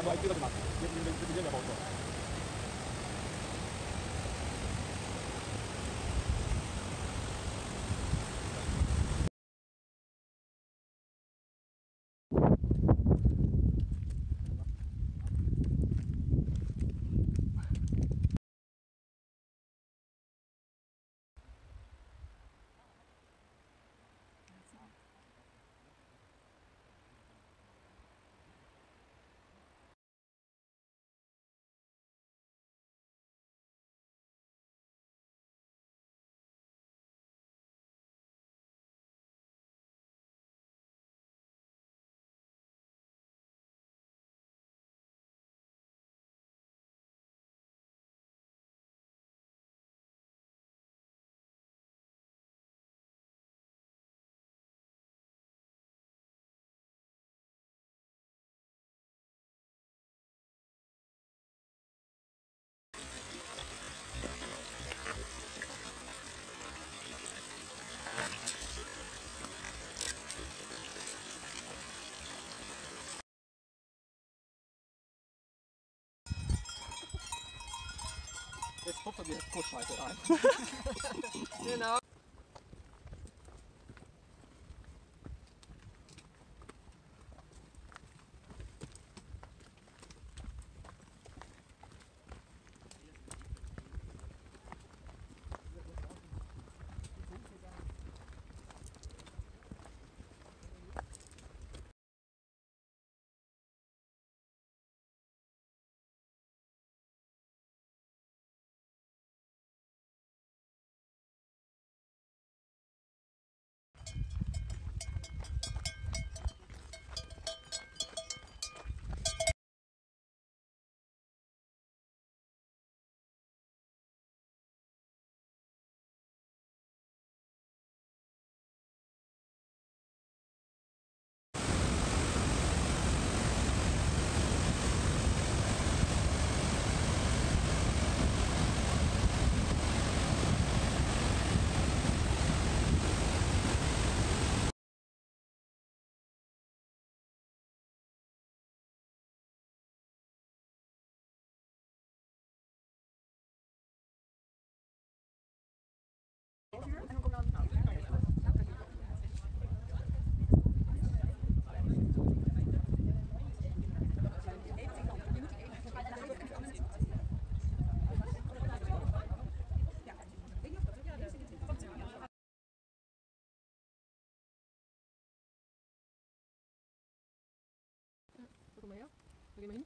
要不要这个嘛？你你你直接来帮我做。Wir Kurzschalter rein. Genau. 뭐예요? 여기 뭐